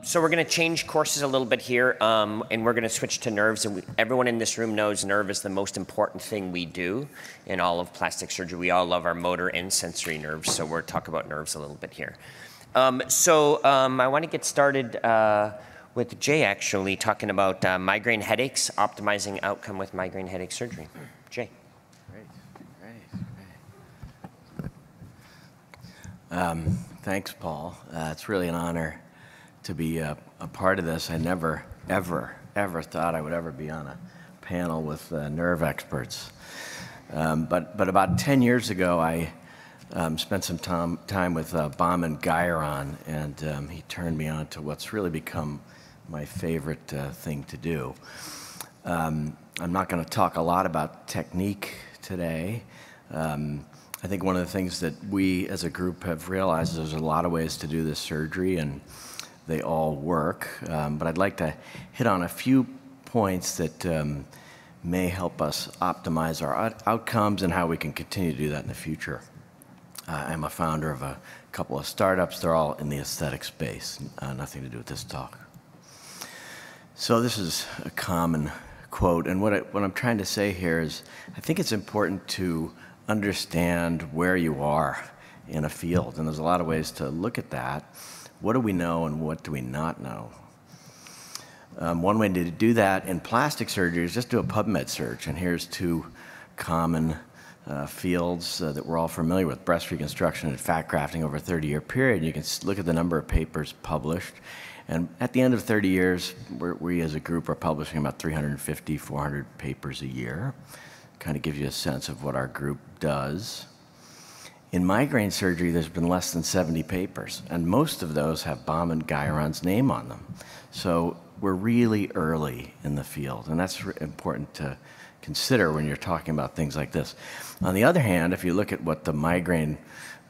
So we're going to change courses a little bit here, um, and we're going to switch to nerves. And we, everyone in this room knows nerve is the most important thing we do in all of plastic surgery. We all love our motor and sensory nerves, so we're talk about nerves a little bit here. Um, so um, I want to get started uh, with Jay actually talking about uh, migraine headaches, optimizing outcome with migraine headache surgery. Jay. Great, great, great. Um, thanks, Paul. Uh, it's really an honor to be a, a, part of this. I never, ever, ever thought I would ever be on a panel with uh, nerve experts. Um, but, but about 10 years ago, I um, spent some time, time with uh, Bahman Guyuron, and um, he turned me on to what's really become my favorite uh, thing to do. Um, I'm not going to talk a lot about technique today. Um, I think one of the things that we as a group have realized is there's a lot of ways to do this surgery, and they all work. Um, but I'd like to hit on a few points that um, may help us optimize our out outcomes and how we can continue to do that in the future. Uh, I'm a founder of a couple of startups. They're all in the aesthetic space, uh, nothing to do with this talk. So this is a common quote, and what, I, what I'm trying to say here is I think it's important to understand where you are in a field, and there's a lot of ways to look at that. What do we know and what do we not know? Um, one way to do that in plastic surgery is just do a PubMed search, and here's two common uh, fields uh, that we're all familiar with, breast reconstruction and fat grafting over a 30-year period. You can look at the number of papers published, and at the end of 30 years, we as a group are publishing about 350, 400 papers a year. Kind of gives you a sense of what our group does. In migraine surgery, there's been less than 70 papers, and most of those have Bahman Guyuron's name on them. So we're really early in the field, and that's important to consider when you're talking about things like this. On the other hand, if you look at what the migraine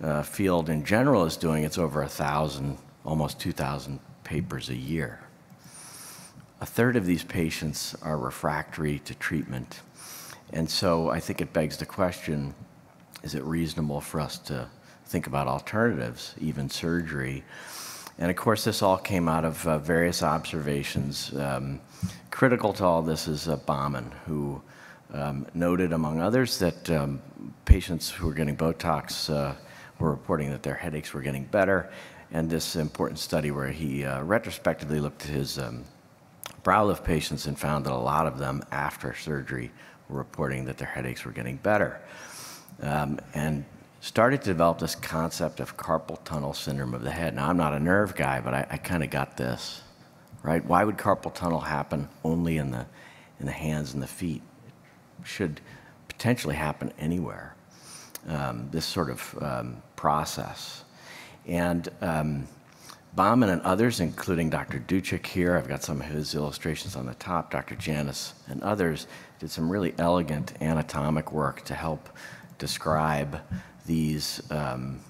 uh, field in general is doing, it's over a thousand, almost 2,000 papers a year. A third of these patients are refractory to treatment. And so I think it begs the question is it reasonable for us to think about alternatives, even surgery? And of course, this all came out of uh, various observations. Um, critical to all this is uh, Bahman, who um, noted, among others, that um, patients who were getting Botox uh, were reporting that their headaches were getting better. And this important study where he uh, retrospectively looked at his um, brow lift patients and found that a lot of them, after surgery, were reporting that their headaches were getting better um, and started to develop this concept of carpal tunnel syndrome of the head. Now, I'm not a nerve guy, but I, I kind of got this, right? Why would carpal tunnel happen only in the, in the hands and the feet? It should potentially happen anywhere, um, this sort of um, process. And um, Bahman and others, including Dr. Ducic here, I've got some of his illustrations on the top, Dr. Janis and others, did some really elegant anatomic work to help describe these um,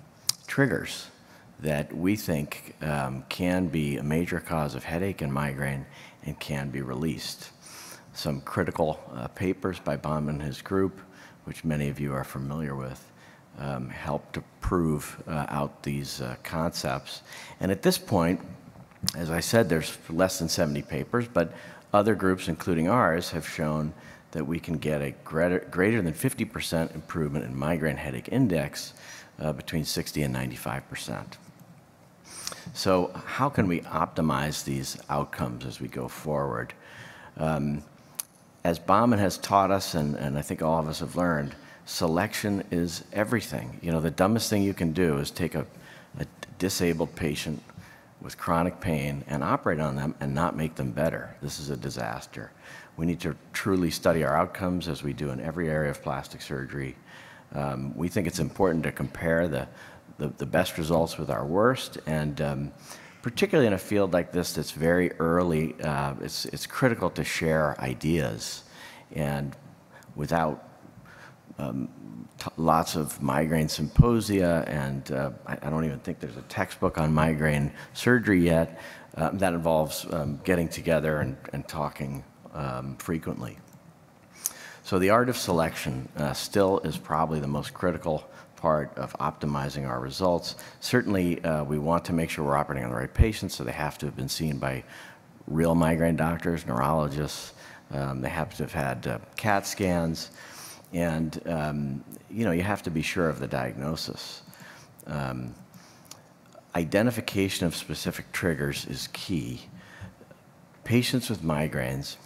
triggers that we think um, can be a major cause of headache and migraine and can be released. Some critical uh, papers by Bahman and his group, which many of you are familiar with, um, help to prove uh, out these uh, concepts. And at this point, as I said, there's less than 70 papers, but other groups, including ours, have shown that we can get a greater, greater than 50% improvement in migraine headache index uh, between 60 and 95%. So how can we optimize these outcomes as we go forward? Um, as Bahman has taught us, and, and I think all of us have learned, selection is everything. You know, the dumbest thing you can do is take a, a disabled patient with chronic pain and operate on them and not make them better. This is a disaster. We need to truly study our outcomes as we do in every area of plastic surgery. Um, we think it's important to compare the, the, the, best results with our worst, and um, particularly in a field like this that's very early, uh, it's, it's critical to share ideas. And without um, lots of migraine symposia, and uh, I, I, don't even think there's a textbook on migraine surgery yet, uh, that involves um, getting together and, and talking um, frequently. So the art of selection uh, still is probably the most critical part of optimizing our results. Certainly, uh, we want to make sure we're operating on the right patients, so they have to have been seen by real migraine doctors, neurologists. Um, they have to have had uh, CAT scans, and um, you know you have to be sure of the diagnosis. Um, identification of specific triggers is key. Patients with migraines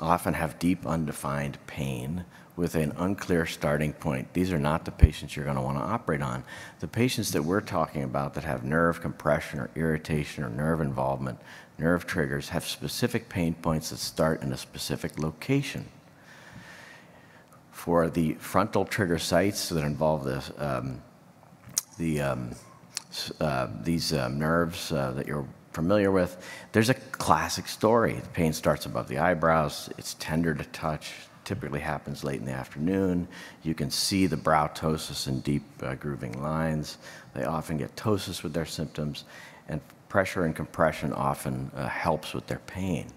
often have deep undefined pain with an unclear starting point. These are not the patients you're going to want to operate on. The patients that we're talking about that have nerve compression or irritation or nerve involvement, nerve triggers, have specific pain points that start in a specific location. For the frontal trigger sites that involve the, um, the, um, uh, these uh, nerves uh, that you're familiar with, there's a classic story. The pain starts above the eyebrows, it's tender to touch, typically happens late in the afternoon. You can see the brow ptosis and deep uh, grooving lines. They often get ptosis with their symptoms, and pressure and compression often uh, helps with their pain.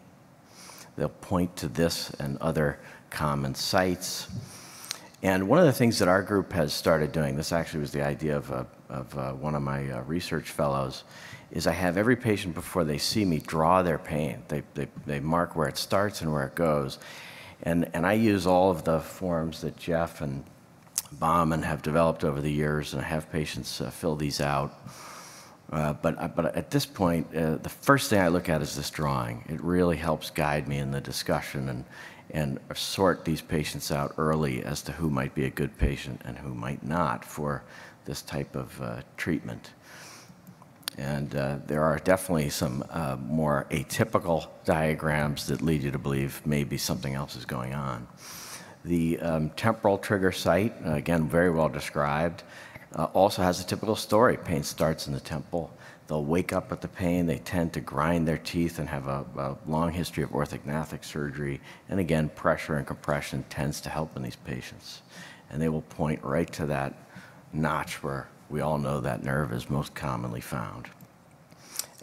They'll point to this and other common sites. And one of the things that our group has started doing, this actually was the idea of, uh, of uh, one of my uh, research fellows, is I have every patient before they see me draw their pain. They, they, they mark where it starts and where it goes. And, and I use all of the forms that Jeff and Bahman have developed over the years, and I have patients uh, fill these out. Uh, but, uh, but at this point, uh, the first thing I look at is this drawing. It really helps guide me in the discussion and, and sort these patients out early as to who might be a good patient and who might not for this type of uh, treatment. And uh, there are definitely some uh, more atypical diagrams that lead you to believe maybe something else is going on. The um, temporal trigger site, again, very well described, uh, also has a typical story. Pain starts in the temple. They'll wake up with the pain. They tend to grind their teeth and have a, a long history of orthognathic surgery. And again, pressure and compression tends to help in these patients. And they will point right to that notch where we all know that nerve is most commonly found.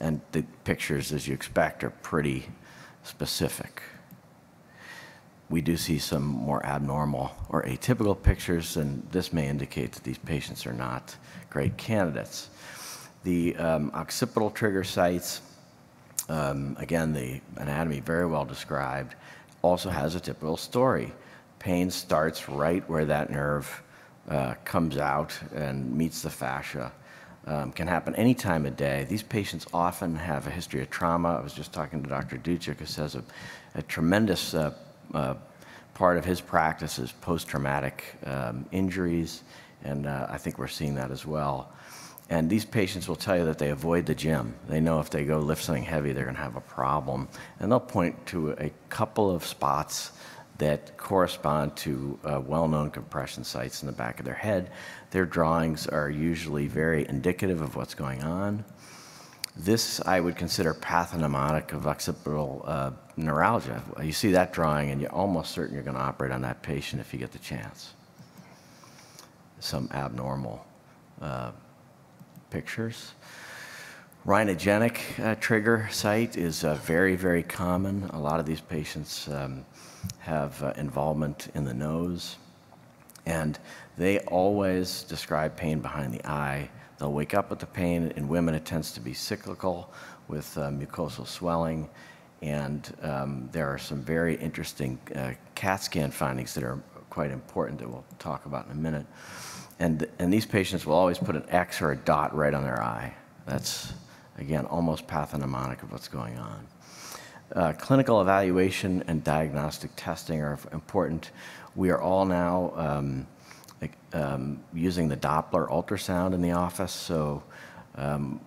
And the pictures, as you expect, are pretty specific. We do see some more abnormal or atypical pictures, and this may indicate that these patients are not great candidates. The um, occipital trigger sites, um, again, the anatomy very well described, also has a typical story. Pain starts right where that nerve uh, comes out and meets the fascia. Um, can happen any time of day. These patients often have a history of trauma. I was just talking to Dr. Ducic, who says a, a tremendous uh, uh, part of his practice is post-traumatic um, injuries, and uh, I think we're seeing that as well. And these patients will tell you that they avoid the gym. They know if they go lift something heavy, they're going to have a problem. And they'll point to a couple of spots that correspond to uh, well-known compression sites in the back of their head. Their drawings are usually very indicative of what's going on. This I would consider pathognomonic of occipital uh, neuralgia. You see that drawing and you're almost certain you're going to operate on that patient if you get the chance. Some abnormal uh, pictures. Rhinogenic uh, trigger site is uh, very, very common. A lot of these patients um, have uh, involvement in the nose, and they always describe pain behind the eye. They'll wake up with the pain. In women, it tends to be cyclical with uh, mucosal swelling, and um, there are some very interesting uh, CAT scan findings that are quite important that we'll talk about in a minute. And, and these patients will always put an X or a dot right on their eye. That's, again, almost pathognomonic of what's going on. Uh, clinical evaluation and diagnostic testing are important. We are all now um, um, using the Doppler ultrasound in the office, so um,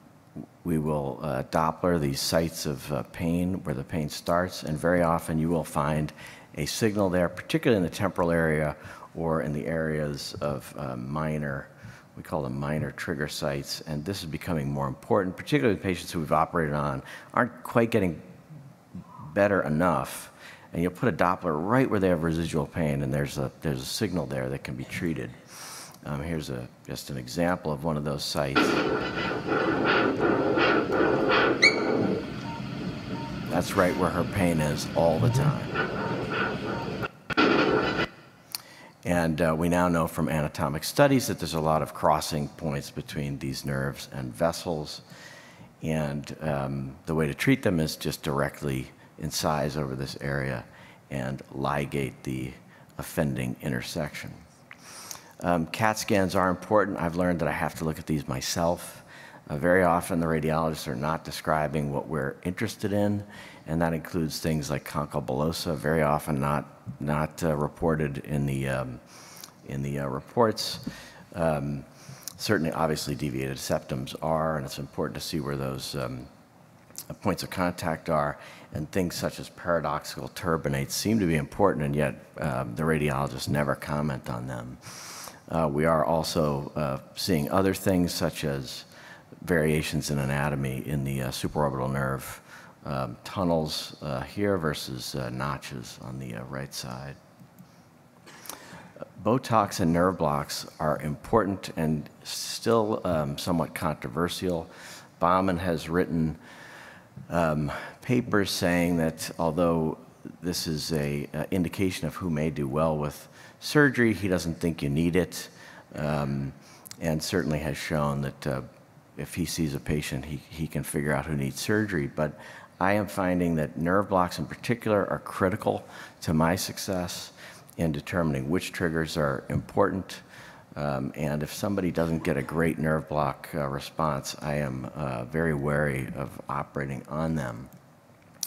we will uh, Doppler these sites of uh, pain where the pain starts, and very often you will find a signal there, particularly in the temporal area or in the areas of uh, minor, we call them minor trigger sites, and this is becoming more important, particularly patients who we've operated on aren't quite getting better enough, and you'll put a Doppler right where they have residual pain, and there's a, there's a signal there that can be treated. Um, here's a, just an example of one of those sites. That's right where her pain is all the time. And uh, we now know from anatomic studies that there's a lot of crossing points between these nerves and vessels. And um, the way to treat them is just directly incise over this area and ligate the offending intersection. Um, CAT scans are important. I've learned that I have to look at these myself. Uh, very often, the radiologists are not describing what we're interested in, and that includes things like concha bullosa, very often not, not uh, reported in the, um, in the uh, reports. Um, certainly, obviously, deviated septums are, and it's important to see where those um, points of contact are. And things such as paradoxical turbinates seem to be important, and yet um, the radiologists never comment on them. Uh, we are also uh, seeing other things such as variations in anatomy in the uh, supraorbital nerve um, tunnels uh, here versus uh, notches on the right side. Botox and nerve blocks are important and still um, somewhat controversial. Bahman has written um, papers saying that although this is a, a, indication of who may do well with surgery, he doesn't think you need it, um, and certainly has shown that uh, if he sees a patient, he, he can figure out who needs surgery. But I am finding that nerve blocks in particular are critical to my success in determining which triggers are important. Um, and if somebody doesn't get a great nerve block uh, response, I am uh, very wary of operating on them.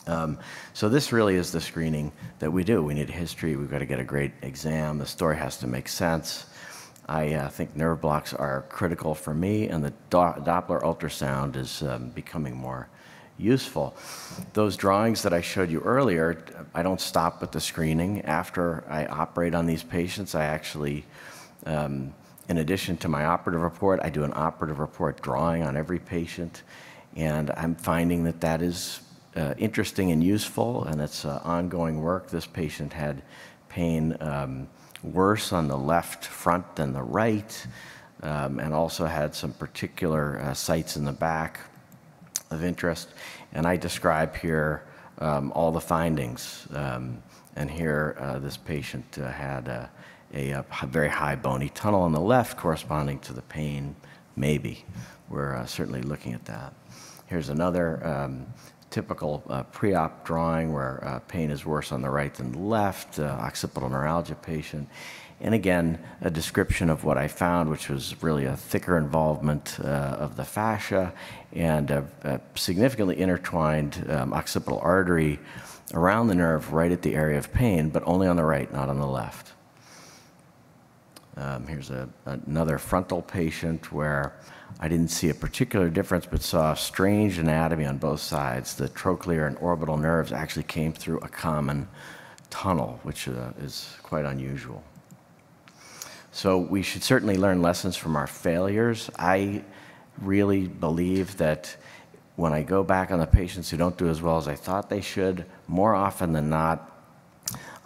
Um, so this really is the screening that we do. We need history. We've got to get a great exam. The story has to make sense. I uh, think nerve blocks are critical for me, and the Do Doppler ultrasound is um, becoming more useful. Those drawings that I showed you earlier, I don't stop with the screening. After I operate on these patients, I actually, um, in addition to my operative report, I do an operative report drawing on every patient, and I'm finding that that is uh, interesting and useful, and it's uh, ongoing work. This patient had pain um, worse on the left front than the right, um, and also had some particular uh, sites in the back of interest. And I describe here um, all the findings. Um, and here, uh, this patient uh, had a, a, very high bony tunnel on the left corresponding to the pain, maybe. We're uh, certainly looking at that. Here's another um, typical uh, pre-op drawing where uh, pain is worse on the right than the left, uh, occipital neuralgia patient. And again, a description of what I found, which was really a thicker involvement uh, of the fascia and a, a significantly intertwined um, occipital artery around the nerve right at the area of pain, but only on the right, not on the left. Um, here's a, another frontal patient where I didn't see a particular difference, but saw a strange anatomy on both sides. The trochlear and orbital nerves actually came through a common tunnel, which uh, is quite unusual. So we should certainly learn lessons from our failures. I really believe that when I go back on the patients who don't do as well as I thought they should, more often than not,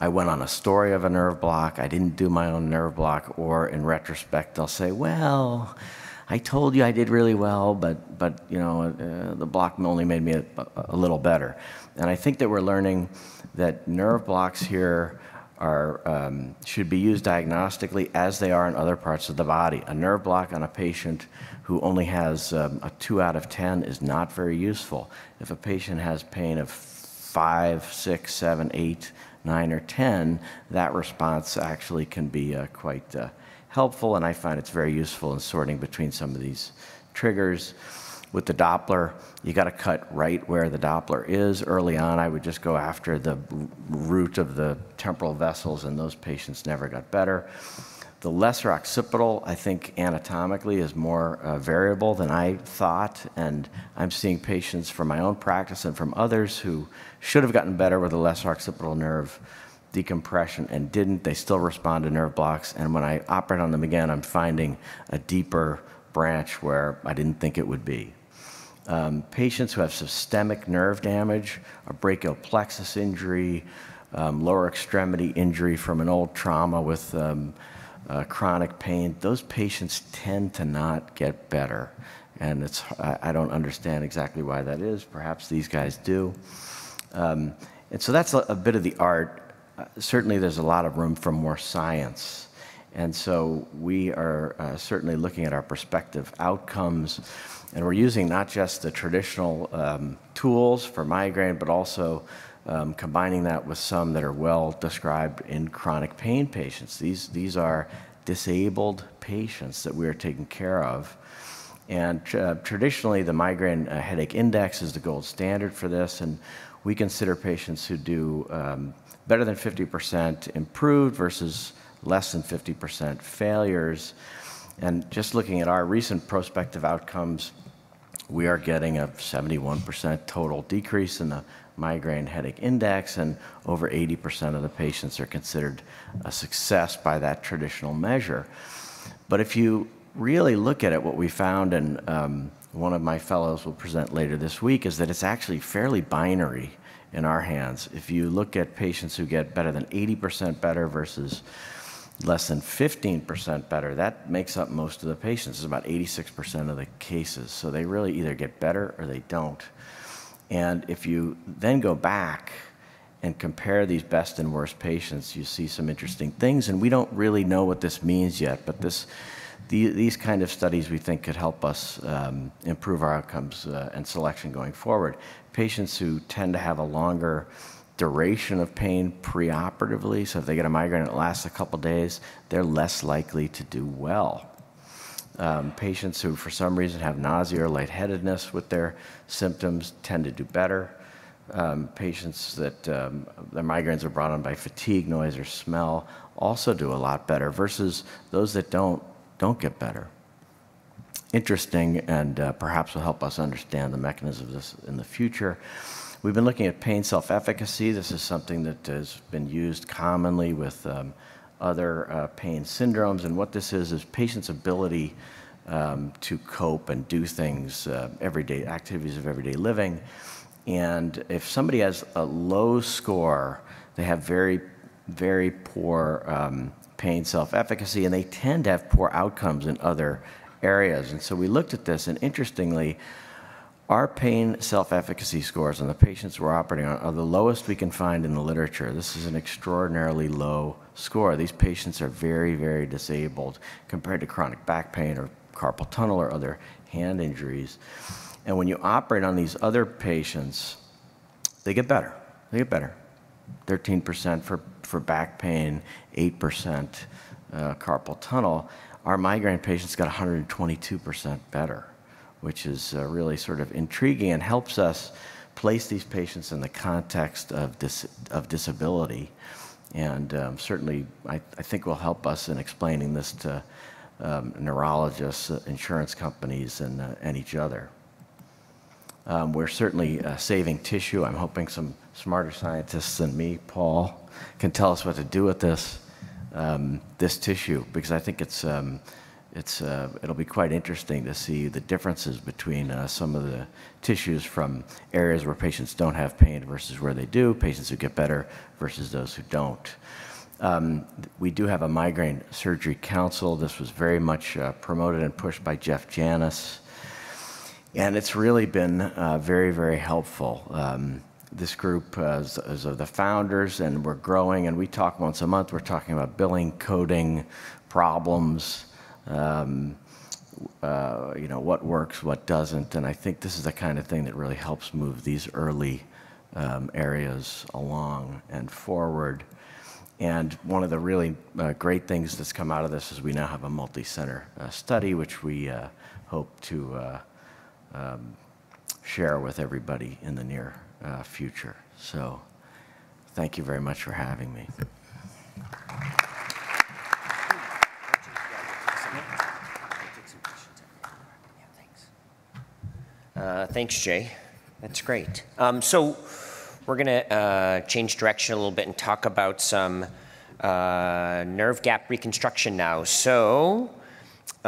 I went on a story of a nerve block, I didn't do my own nerve block, or in retrospect, they'll say, well, I told you I did really well, but, but you know, uh, the block only made me a, a, little better. And I think that we're learning that nerve blocks here are, um, should be used diagnostically as they are in other parts of the body. A nerve block on a patient who only has um, a 2 out of 10 is not very useful. If a patient has pain of 5, 6, 7, 8, 9, or 10, that response actually can be uh, quite uh, helpful, and I find it's very useful in sorting between some of these triggers. With the Doppler, you got to cut right where the Doppler is. Early on, I would just go after the root of the temporal vessels, and those patients never got better. The lesser occipital, I think anatomically, is more uh, variable than I thought, and I'm seeing patients from my own practice and from others who should have gotten better with a lesser occipital nerve decompression and didn't. They still respond to nerve blocks, and when I operate on them again, I'm finding a deeper branch where I didn't think it would be. Um, patients who have systemic nerve damage, a brachial plexus injury, um, lower extremity injury from an old trauma with um, uh, chronic pain, those patients tend to not get better. And it's, I, I, don't understand exactly why that is. Perhaps these guys do. Um, and so that's a, a, bit of the art. Uh, certainly, there's a lot of room for more science. And so we are uh, certainly looking at our prospective outcomes, and we're using not just the traditional um, tools for migraine, but also um, combining that with some that are well described in chronic pain patients. These, these are disabled patients that we are taking care of. And uh, traditionally, the migraine uh, headache index is the gold standard for this, and we consider patients who do um, better than 50% improved versus less than 50% failures. And just looking at our recent prospective outcomes, we are getting a 71% total decrease in the migraine headache index, and over 80% of the patients are considered a success by that traditional measure. But if you really look at it, what we found, and um, one of my fellows will present later this week, is that it's actually fairly binary in our hands. If you look at patients who get better than 80% better versus less than 15% better, that makes up most of the patients. It's about 86% of the cases. So they really either get better or they don't. And if you then go back and compare these best and worst patients, you see some interesting things. And we don't really know what this means yet, but this, the, these kind of studies we think could help us um, improve our outcomes uh, and selection going forward. Patients who tend to have a longer duration of pain preoperatively, so if they get a migraine and it lasts a couple days, they're less likely to do well. Um, patients who, for some reason, have nausea or lightheadedness with their symptoms tend to do better. Um, patients that um, their migraines are brought on by fatigue, noise, or smell also do a lot better versus those that don't don't get better. Interesting, and uh, perhaps will help us understand the mechanism of this in the future. We've been looking at pain self-efficacy. This is something that has been used commonly with um, other uh, pain syndromes, and what this is is patients' ability um, to cope and do things, uh, everyday activities of everyday living. And if somebody has a low score, they have very, very poor um, pain self-efficacy, and they tend to have poor outcomes in other areas. And so we looked at this, and interestingly, our pain self-efficacy scores on the patients we're operating on are the lowest we can find in the literature. This is an extraordinarily low score. These patients are very, very disabled compared to chronic back pain or carpal tunnel or other hand injuries. And when you operate on these other patients, they get better. They get better. 13% for, for back pain, 8% uh, carpal tunnel. Our migraine patients got 122% better which is uh, really sort of intriguing and helps us place these patients in the context of, dis of disability. And um, certainly, I, I, think will help us in explaining this to um, neurologists, uh, insurance companies, and, uh, and each other. Um, we're certainly uh, saving tissue. I'm hoping some smarter scientists than me, Paul, can tell us what to do with this, um, this tissue, because I think it's um, it's, uh, it'll be quite interesting to see the differences between uh, some of the tissues from areas where patients don't have pain versus where they do, patients who get better versus those who don't. Um, we do have a migraine surgery council. This was very much uh, promoted and pushed by Jeff Janis. And it's really been uh, very, very helpful. Um, this group is, is, of the founders, and we're growing, and we talk once a month. We're talking about billing, coding, problems, um, uh, you know, what works, what doesn't. And I think this is the kind of thing that really helps move these early um, areas along and forward. And one of the really uh, great things that's come out of this is we now have a multi-center uh, study, which we uh, hope to uh, um, share with everybody in the near uh, future. So thank you very much for having me. Uh, thanks, Jay. That's great. Um, so we're going to uh, change direction a little bit and talk about some uh, nerve gap reconstruction now. So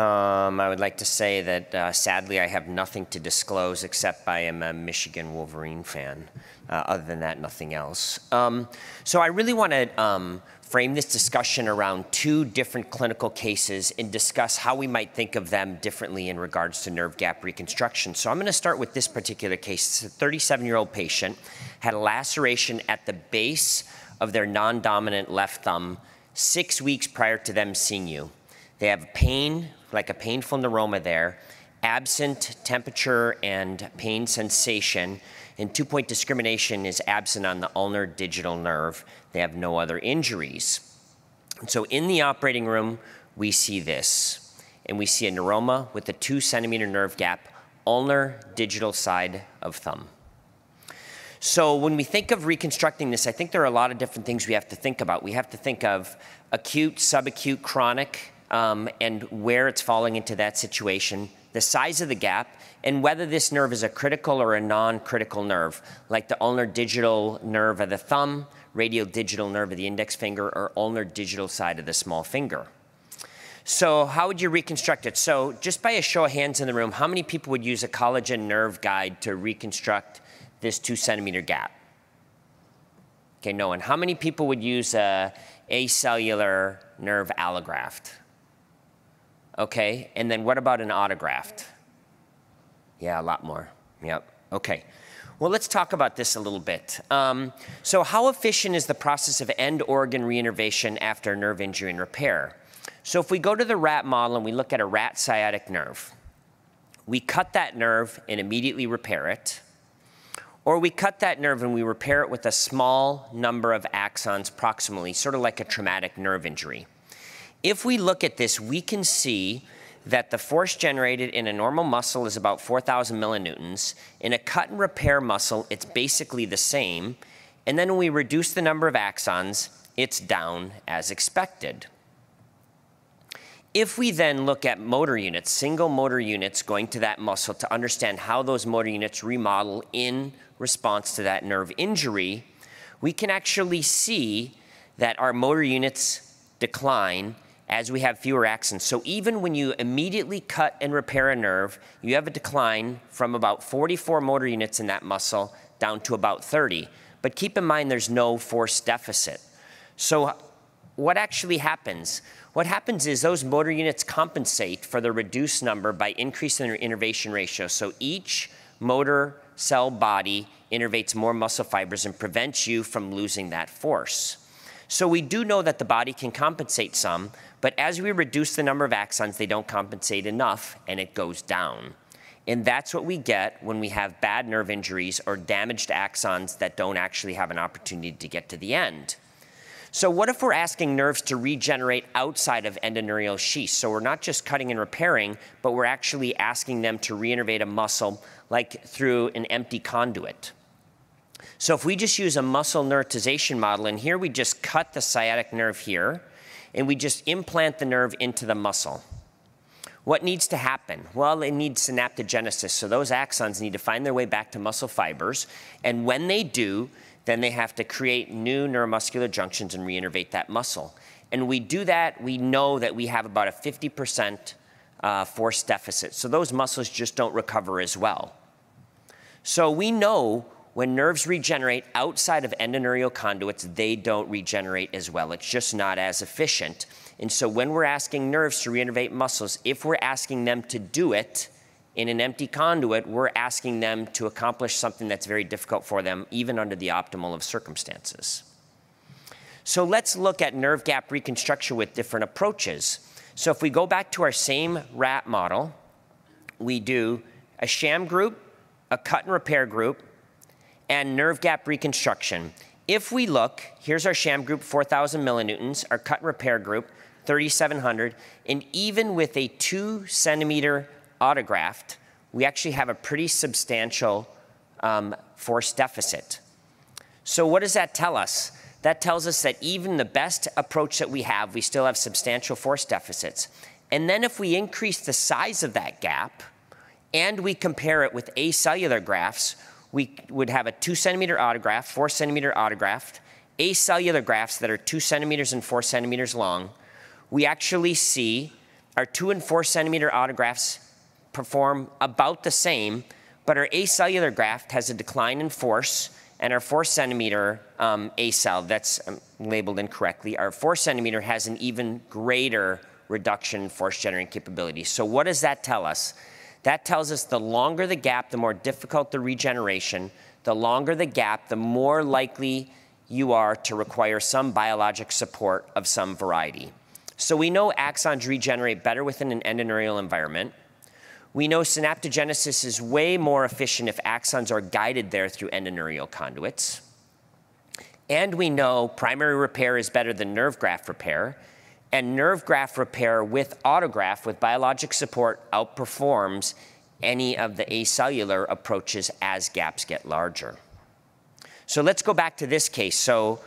um, I would like to say that uh, sadly I have nothing to disclose except I am a Michigan Wolverine fan. Uh, other than that, nothing else. Um, so I really want to um, frame this discussion around two different clinical cases and discuss how we might think of them differently in regards to nerve gap reconstruction. So I'm going to start with this particular case. It's a 37-year-old patient, had a laceration at the base of their non-dominant left thumb six weeks prior to them seeing you. They have pain, like a painful neuroma there, absent temperature and pain sensation, and two point discrimination is absent on the ulnar digital nerve. They have no other injuries. So in the operating room, we see this, and we see a neuroma with a two centimeter nerve gap, ulnar digital side of thumb. So when we think of reconstructing this, I think there are a lot of different things we have to think about. We have to think of acute, subacute, chronic, um, and where it's falling into that situation, the size of the gap, and whether this nerve is a critical or a non-critical nerve, like the ulnar digital nerve of the thumb, radial digital nerve of the index finger, or ulnar digital side of the small finger. So how would you reconstruct it? So just by a show of hands in the room, how many people would use a collagen nerve guide to reconstruct this two centimeter gap? Okay, no one. How many people would use a acellular nerve allograft? Okay, and then what about an autograft? Yeah, a lot more. Yep, okay. Well, let's talk about this a little bit. Um, so how efficient is the process of end organ reinnervation after nerve injury and repair? So if we go to the rat model and we look at a rat sciatic nerve, we cut that nerve and immediately repair it. Or we cut that nerve and we repair it with a small number of axons proximally, sort of like a traumatic nerve injury. If we look at this, we can see that the force generated in a normal muscle is about 4,000 millinewtons. In a cut and repair muscle, it's basically the same. And then when we reduce the number of axons, it's down as expected. If we then look at motor units, single motor units going to that muscle to understand how those motor units remodel in response to that nerve injury, we can actually see that our motor units decline as we have fewer axons. So even when you immediately cut and repair a nerve, you have a decline from about 44 motor units in that muscle down to about 30. But keep in mind there's no force deficit. So what actually happens? What happens is those motor units compensate for the reduced number by increasing their innervation ratio. So each motor cell body innervates more muscle fibers and prevents you from losing that force. So we do know that the body can compensate some, but as we reduce the number of axons, they don't compensate enough and it goes down. And that's what we get when we have bad nerve injuries or damaged axons that don't actually have an opportunity to get to the end. So what if we're asking nerves to regenerate outside of endoneurial sheaths? So we're not just cutting and repairing, but we're actually asking them to reinnervate a muscle like through an empty conduit. So if we just use a muscle neurotization model, and here we just cut the sciatic nerve here, and we just implant the nerve into the muscle. What needs to happen? Well, it needs synaptogenesis. So those axons need to find their way back to muscle fibers. And when they do, then they have to create new neuromuscular junctions and reinnervate that muscle. And we do that, we know that we have about a 50% uh, force deficit. So those muscles just don't recover as well. So we know when nerves regenerate outside of endoneurial conduits, they don't regenerate as well. It's just not as efficient. And so when we're asking nerves to reinnervate muscles, if we're asking them to do it in an empty conduit, we're asking them to accomplish something that's very difficult for them, even under the optimal of circumstances. So let's look at nerve gap reconstruction with different approaches. So if we go back to our same rat model, we do a sham group, a cut and repair group, and nerve gap reconstruction. If we look, here's our sham group, 4,000 millinewtons, our cut repair group, 3,700, and even with a two centimeter autograft, we actually have a pretty substantial um, force deficit. So what does that tell us? That tells us that even the best approach that we have, we still have substantial force deficits. And then if we increase the size of that gap, and we compare it with acellular grafts, we would have a two centimeter autograft, four centimeter autograft, acellular grafts that are two centimeters and four centimeters long. We actually see our two and four centimeter autografts perform about the same, but our acellular graft has a decline in force, and our four centimeter um, acell, that's um, labeled incorrectly, our four centimeter has an even greater reduction in force generating capability. So what does that tell us? That tells us the longer the gap, the more difficult the regeneration. The longer the gap, the more likely you are to require some biologic support of some variety. So we know axons regenerate better within an endoneurial environment. We know synaptogenesis is way more efficient if axons are guided there through endoneurial conduits. And we know primary repair is better than nerve graft repair. And nerve graft repair with autograft, with biologic support, outperforms any of the acellular approaches as gaps get larger. So let's go back to this case. So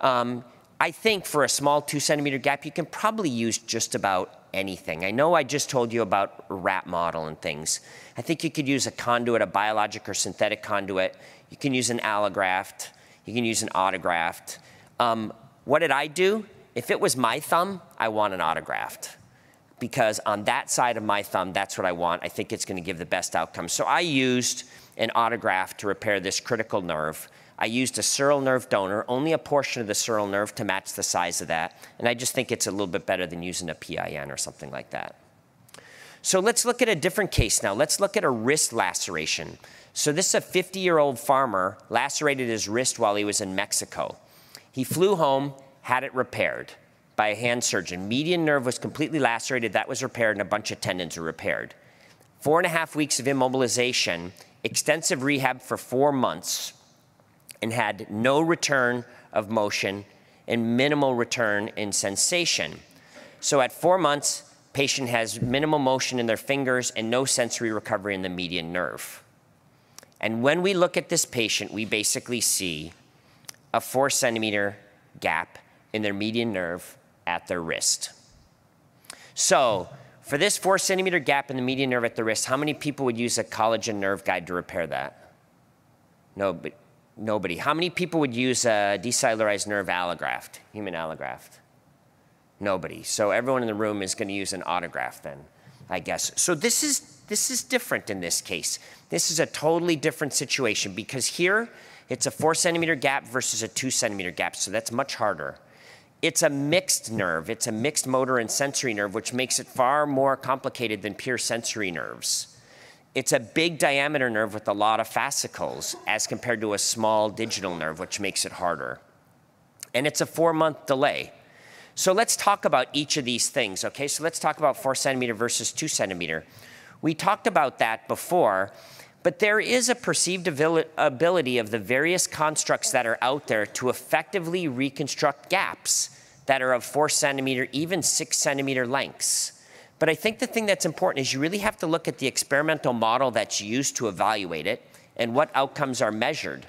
um, I think for a small two centimeter gap, you can probably use just about anything. I know I just told you about rat model and things. I think you could use a conduit, a biologic or synthetic conduit. You can use an allograft. You can use an autograft. Um, what did I do? If it was my thumb, I want an autograft because on that side of my thumb, that's what I want. I think it's going to give the best outcome. So I used an autograft to repair this critical nerve. I used a sural nerve donor, only a portion of the sural nerve to match the size of that. And I just think it's a little bit better than using a PIN or something like that. So let's look at a different case now. Let's look at a wrist laceration. So this is a 50-year-old farmer lacerated his wrist while he was in Mexico. He flew home, had it repaired by a hand surgeon. Median nerve was completely lacerated, that was repaired, and a bunch of tendons were repaired. Four and a half weeks of immobilization, extensive rehab for four months, and had no return of motion and minimal return in sensation. So at four months, patient has minimal motion in their fingers and no sensory recovery in the median nerve. And when we look at this patient, we basically see a four centimeter gap in their median nerve at their wrist. So for this four centimeter gap in the median nerve at the wrist, how many people would use a collagen nerve guide to repair that? No, but nobody. How many people would use a decellularized nerve allograft, human allograft? Nobody. So everyone in the room is going to use an autograft then, I guess. So this is, this is different in this case. This is a totally different situation because here it's a four centimeter gap versus a two centimeter gap, so that's much harder. It's a mixed nerve. It's a mixed motor and sensory nerve, which makes it far more complicated than pure sensory nerves. It's a big diameter nerve with a lot of fascicles as compared to a small digital nerve, which makes it harder. And it's a four month delay. So let's talk about each of these things, okay? So let's talk about four centimeter versus two centimeter. We talked about that before, but there is a perceived ability of the various constructs that are out there to effectively reconstruct gaps that are of four centimeter, even six centimeter lengths. But I think the thing that's important is you really have to look at the experimental model that's used to evaluate it and what outcomes are measured.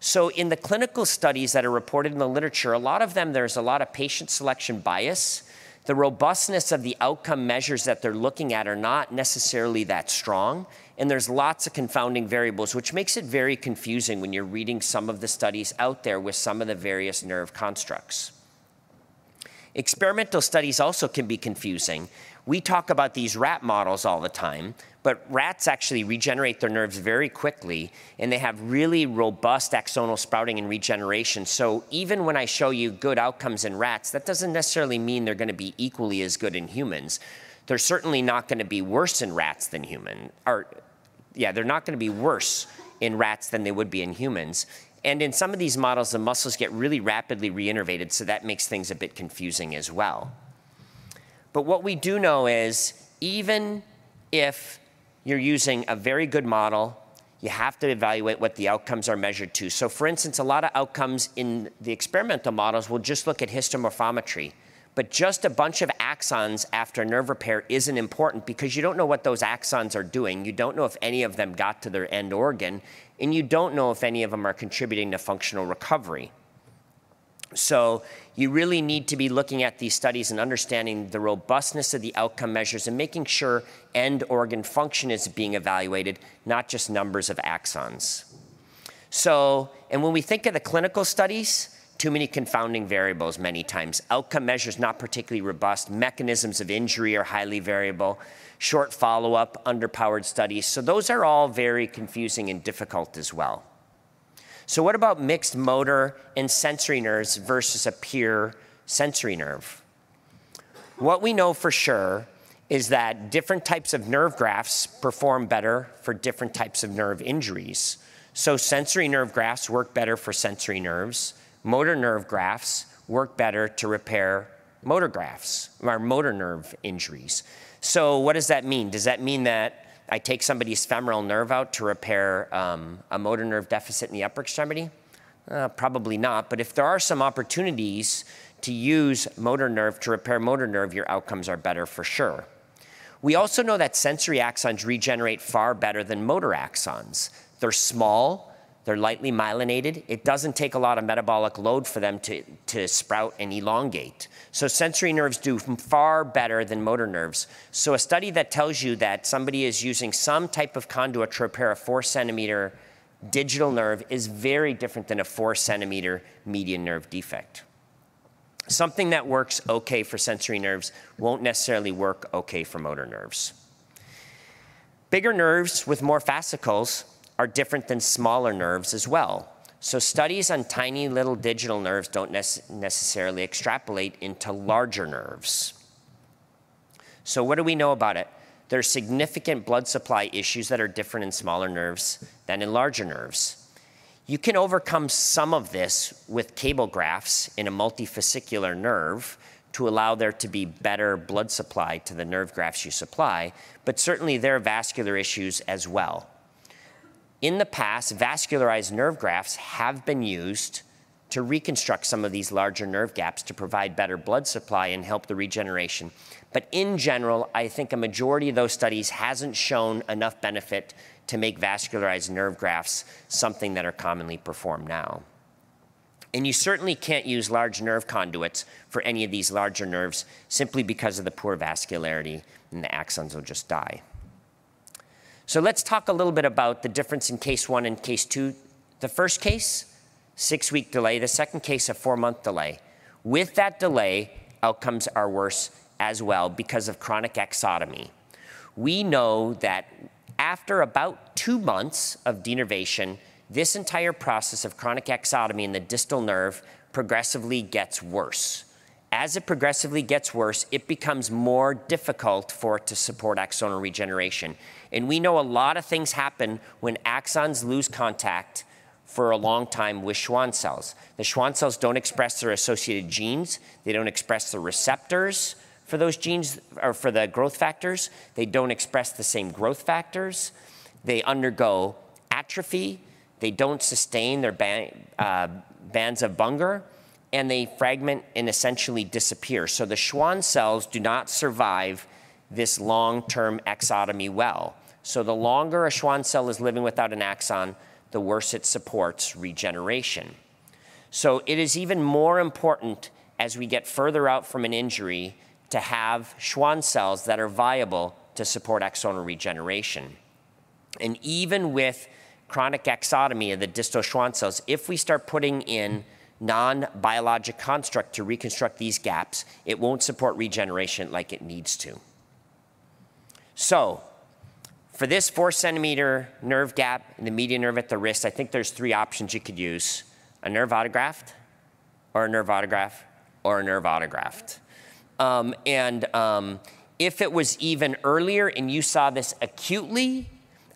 So in the clinical studies that are reported in the literature, a lot of them, there's a lot of patient selection bias. The robustness of the outcome measures that they're looking at are not necessarily that strong. And there's lots of confounding variables, which makes it very confusing when you're reading some of the studies out there with some of the various nerve constructs. Experimental studies also can be confusing. We talk about these rat models all the time, but rats actually regenerate their nerves very quickly, and they have really robust axonal sprouting and regeneration. So even when I show you good outcomes in rats, that doesn't necessarily mean they're going to be equally as good in humans. They're certainly not going to be worse in rats than human. Or, yeah, they're not going to be worse in rats than they would be in humans. And in some of these models, the muscles get really rapidly reinnervated, so that makes things a bit confusing as well. But what we do know is even if you're using a very good model, you have to evaluate what the outcomes are measured to. So for instance, a lot of outcomes in the experimental models will just look at histomorphometry. But just a bunch of axons after nerve repair isn't important because you don't know what those axons are doing. You don't know if any of them got to their end organ, and you don't know if any of them are contributing to functional recovery. So you really need to be looking at these studies and understanding the robustness of the outcome measures and making sure end organ function is being evaluated, not just numbers of axons. So, and when we think of the clinical studies, too many confounding variables many times. Outcome measures not particularly robust. Mechanisms of injury are highly variable. Short follow-up, underpowered studies. So those are all very confusing and difficult as well. So what about mixed motor and sensory nerves versus a pure sensory nerve? What we know for sure is that different types of nerve grafts perform better for different types of nerve injuries. So sensory nerve grafts work better for sensory nerves, motor nerve grafts work better to repair motor grafts or motor nerve injuries. So what does that mean? Does that mean that I take somebody's femoral nerve out to repair um, a motor nerve deficit in the upper extremity? Uh, probably not, but if there are some opportunities to use motor nerve to repair motor nerve, your outcomes are better for sure. We also know that sensory axons regenerate far better than motor axons. They're small, they're lightly myelinated. It doesn't take a lot of metabolic load for them to, to sprout and elongate. So sensory nerves do far better than motor nerves. So a study that tells you that somebody is using some type of conduit to repair a four centimeter digital nerve is very different than a four centimeter median nerve defect. Something that works okay for sensory nerves won't necessarily work okay for motor nerves. Bigger nerves with more fascicles are different than smaller nerves as well. So studies on tiny little digital nerves don't necessarily extrapolate into larger nerves. So what do we know about it? There are significant blood supply issues that are different in smaller nerves than in larger nerves. You can overcome some of this with cable grafts in a multifascicular nerve to allow there to be better blood supply to the nerve grafts you supply, but certainly there are vascular issues as well. In the past, vascularized nerve grafts have been used to reconstruct some of these larger nerve gaps to provide better blood supply and help the regeneration. But in general, I think a majority of those studies hasn't shown enough benefit to make vascularized nerve grafts something that are commonly performed now. And you certainly can't use large nerve conduits for any of these larger nerves simply because of the poor vascularity and the axons will just die. So let's talk a little bit about the difference in case one and case two. The first case, six week delay. The second case, a four month delay. With that delay, outcomes are worse as well because of chronic axotomy. We know that after about two months of denervation, this entire process of chronic axotomy in the distal nerve progressively gets worse. As it progressively gets worse, it becomes more difficult for it to support axonal regeneration. And we know a lot of things happen when axons lose contact for a long time with Schwann cells. The Schwann cells don't express their associated genes. They don't express the receptors for those genes or for the growth factors. They don't express the same growth factors. They undergo atrophy. They don't sustain their uh, bands of Büngner and they fragment and essentially disappear. So the Schwann cells do not survive this long-term axotomy well. So the longer a Schwann cell is living without an axon, the worse it supports regeneration. So it is even more important as we get further out from an injury to have Schwann cells that are viable to support axonal regeneration. And even with chronic axotomy of the distal Schwann cells, if we start putting in non-biologic construct to reconstruct these gaps, it won't support regeneration like it needs to. So for this four centimeter nerve gap in the median nerve at the wrist, I think there's three options you could use. A nerve autograft, or a nerve autograft, or a nerve autograft. Um, and um, if it was even earlier and you saw this acutely,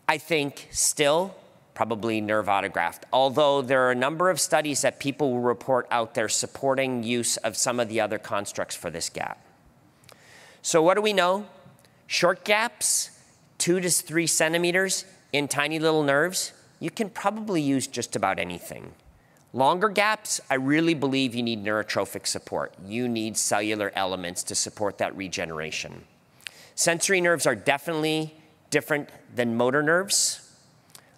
I think still probably nerve autograft. Although there are a number of studies that people will report out there supporting use of some of the other constructs for this gap. So what do we know? Short gaps, two to three centimeters in tiny little nerves, you can probably use just about anything. Longer gaps, I really believe you need neurotrophic support. You need cellular elements to support that regeneration. Sensory nerves are definitely different than motor nerves.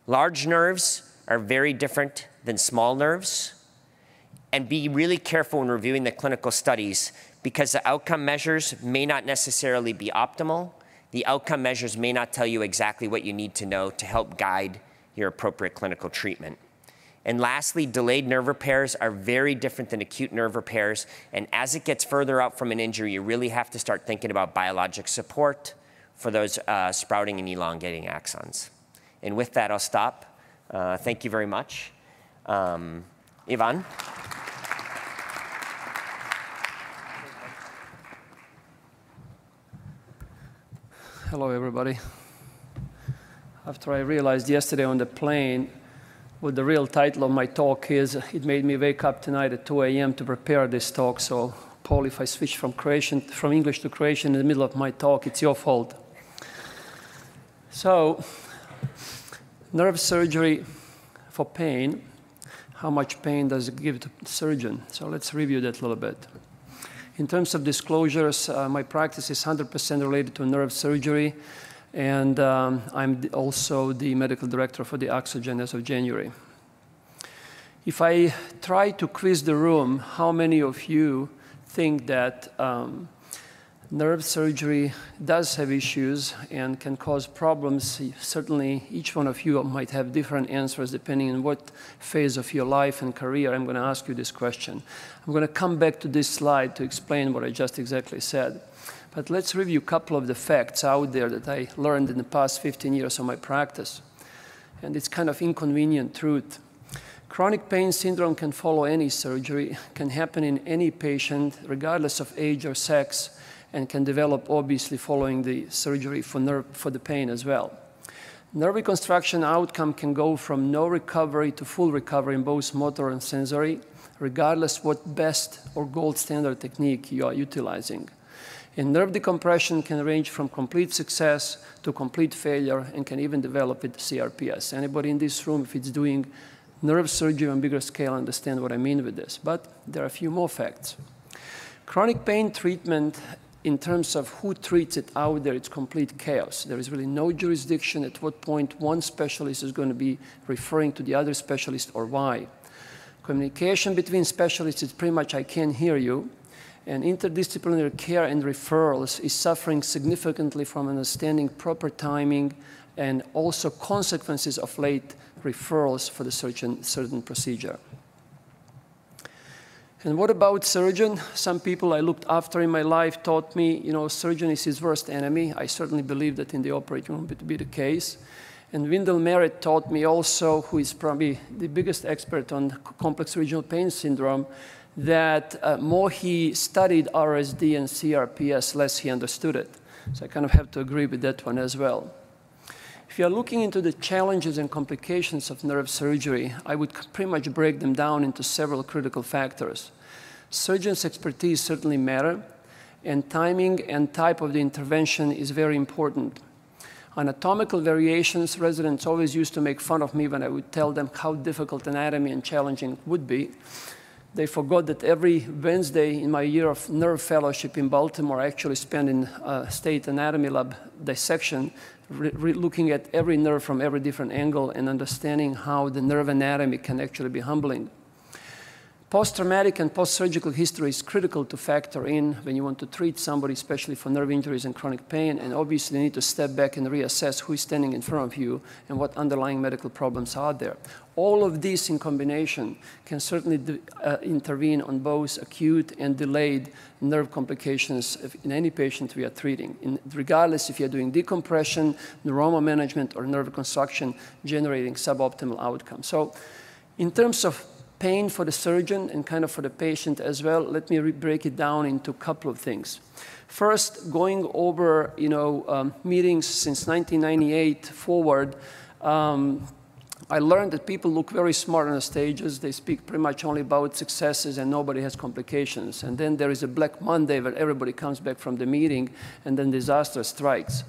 Large nerves are very different than small nerves. And be really careful when reviewing the clinical studies because the outcome measures may not necessarily be optimal the outcome measures may not tell you exactly what you need to know to help guide your appropriate clinical treatment. And lastly, delayed nerve repairs are very different than acute nerve repairs. And as it gets further out from an injury, you really have to start thinking about biologic support for those uh, sprouting and elongating axons. And with that, I'll stop. Uh, thank you very much. Um, Ivan? Hello, everybody. After I realized yesterday on the plane what the real title of my talk is. It made me wake up tonight at 2 a.m. to prepare this talk. So, Paul, if I switch from from English to Croatian in the middle of my talk, it's your fault. So, nerve surgery for pain. How much pain does it give the surgeon? So let's review that a little bit. In terms of disclosures, uh, my practice is 100% related to nerve surgery, and um, I'm also the medical director for the Axogen as of January. If I try to quiz the room, how many of you think that um, nerve surgery does have issues and can cause problems. Certainly, each one of you might have different answers depending on what phase of your life and career I'm going to ask you this question. I'm going to come back to this slide to explain what I just exactly said. But let's review a couple of the facts out there that I learned in the past 15 years of my practice. And it's kind of inconvenient truth. Chronic pain syndrome can follow any surgery, can happen in any patient, regardless of age or sex, and can develop obviously following the surgery for, nerve, for the pain as well. Nerve reconstruction outcome can go from no recovery to full recovery in both motor and sensory, regardless what best or gold standard technique you are utilizing. And nerve decompression can range from complete success to complete failure and can even develop with CRPS. Anybody in this room, if it's doing nerve surgery on bigger scale, understand what I mean with this. But there are a few more facts. Chronic pain treatment in terms of who treats it out there, it's complete chaos. There is really no jurisdiction at what point one specialist is going to be referring to the other specialist or why. Communication between specialists is pretty much I can't hear you. And interdisciplinary care and referrals is suffering significantly from understanding proper timing and also consequences of late referrals for the certain, certain procedure. And what about surgeon? Some people I looked after in my life taught me, you know, surgeon is his worst enemy. I certainly believe that in the operating room it would be the case. And Wendell Merritt taught me also, who is probably the biggest expert on complex regional pain syndrome, that uh, more he studied RSD and CRPS, less he understood it. So I kind of have to agree with that one as well. If you're looking into the challenges and complications of nerve surgery, I would pretty much break them down into several critical factors. Surgeon's expertise certainly matter, and timing and type of the intervention is very important. Anatomical variations, residents always used to make fun of me when I would tell them how difficult anatomy and challenging would be. They forgot that every Wednesday in my year of nerve fellowship in Baltimore, I actually spent in uh, state anatomy lab dissection looking at every nerve from every different angle and understanding how the nerve anatomy can actually be humbling. Post-traumatic and post-surgical history is critical to factor in when you want to treat somebody, especially for nerve injuries and chronic pain, and obviously you need to step back and reassess who is standing in front of you and what underlying medical problems are there. All of these in combination can certainly uh, intervene on both acute and delayed nerve complications in any patient we are treating, in, regardless if you're doing decompression, neuroma management, or nerve reconstruction, generating suboptimal outcomes. So in terms of pain for the surgeon and kind of for the patient as well, let me break it down into a couple of things. First, going over you know, um, meetings since 1998 forward, um, I learned that people look very smart on the stages. They speak pretty much only about successes and nobody has complications. And then there is a Black Monday where everybody comes back from the meeting and then disaster strikes.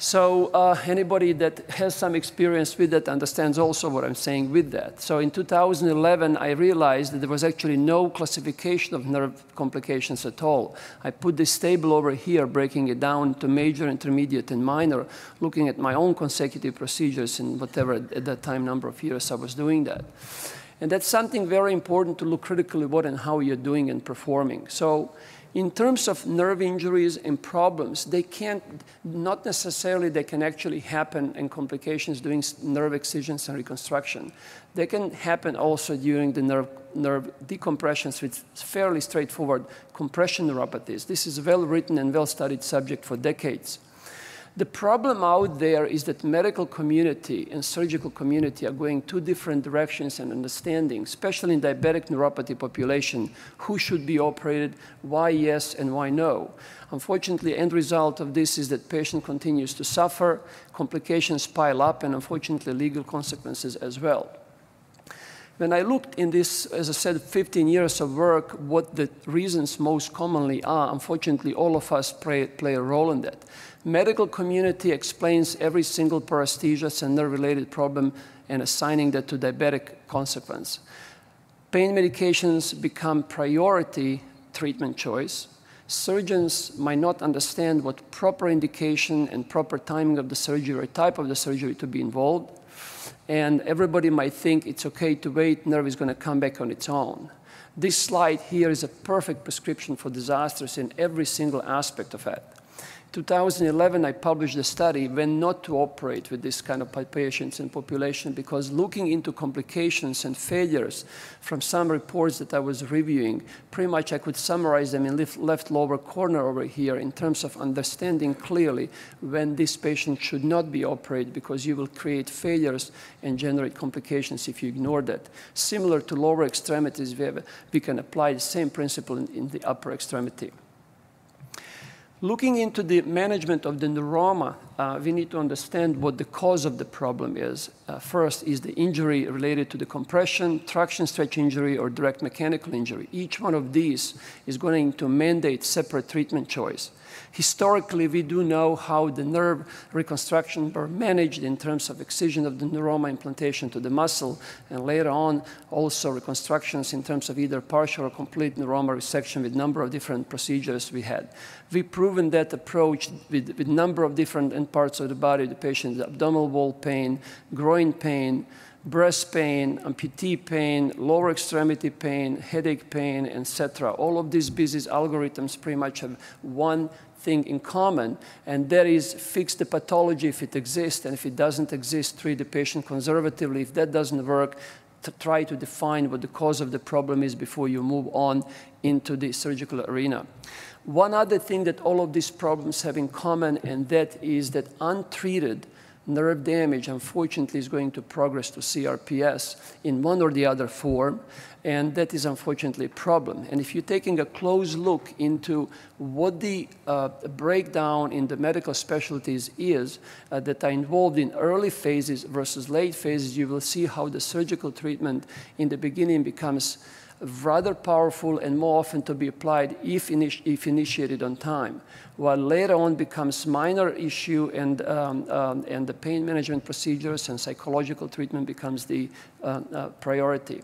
So uh, anybody that has some experience with that understands also what I'm saying with that. So in 2011, I realized that there was actually no classification of nerve complications at all. I put this table over here, breaking it down to major, intermediate, and minor, looking at my own consecutive procedures in whatever at that time number of years I was doing that. And that's something very important to look critically what and how you're doing and performing. So in terms of nerve injuries and problems, they can't, not necessarily they can actually happen in complications during nerve excisions and reconstruction. They can happen also during the nerve, nerve decompressions with fairly straightforward compression neuropathies. This is a well-written and well-studied subject for decades. The problem out there is that medical community and surgical community are going two different directions and understanding, especially in diabetic neuropathy population, who should be operated, why yes and why no. Unfortunately, end result of this is that patient continues to suffer, complications pile up, and unfortunately legal consequences as well. When I looked in this, as I said, 15 years of work, what the reasons most commonly are, unfortunately, all of us play, play a role in that. Medical community explains every single paresthesias and nerve-related problem and assigning that to diabetic consequence. Pain medications become priority treatment choice. Surgeons might not understand what proper indication and proper timing of the surgery or type of the surgery to be involved. And everybody might think it's okay to wait, nerve is going to come back on its own. This slide here is a perfect prescription for disasters in every single aspect of it. 2011, I published a study when not to operate with this kind of patients and population because looking into complications and failures from some reports that I was reviewing, pretty much I could summarize them in left, left lower corner over here in terms of understanding clearly when this patient should not be operated because you will create failures and generate complications if you ignore that. Similar to lower extremities, we, have, we can apply the same principle in, in the upper extremity. Looking into the management of the neuroma, uh, we need to understand what the cause of the problem is. Uh, first is the injury related to the compression, traction stretch injury, or direct mechanical injury. Each one of these is going to mandate separate treatment choice. Historically, we do know how the nerve reconstruction were managed in terms of excision of the neuroma implantation to the muscle, and later on also reconstructions in terms of either partial or complete neuroma resection with number of different procedures we had. We've proven that approach with, with number of different parts of the body, the patient's abdominal wall pain, groin pain, breast pain, amputee pain, lower extremity pain, headache pain, etc. All of these business algorithms pretty much have one thing in common, and that is fix the pathology if it exists, and if it doesn't exist, treat the patient conservatively. If that doesn't work, to try to define what the cause of the problem is before you move on into the surgical arena. One other thing that all of these problems have in common, and that is that untreated nerve damage, unfortunately, is going to progress to CRPS in one or the other form, and that is unfortunately a problem. And if you're taking a close look into what the uh, breakdown in the medical specialties is uh, that are involved in early phases versus late phases, you will see how the surgical treatment in the beginning becomes rather powerful and more often to be applied if, if initiated on time, while later on becomes minor issue and, um, um, and the pain management procedures and psychological treatment becomes the uh, uh, priority.